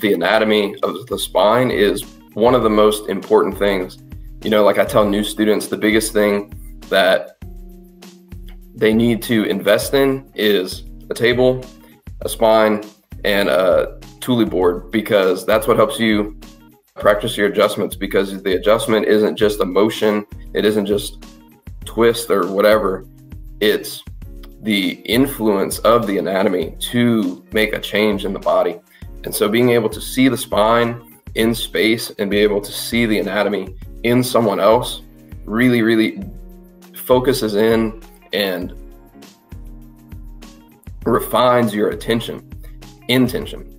the anatomy of the spine is one of the most important things. You know, like I tell new students, the biggest thing that they need to invest in is a table, a spine, and a Thuli board because that's what helps you practice your adjustments because the adjustment isn't just a motion, it isn't just twist or whatever. It's the influence of the anatomy to make a change in the body. And so being able to see the spine in space and be able to see the anatomy in someone else really, really focuses in and refines your attention, intention.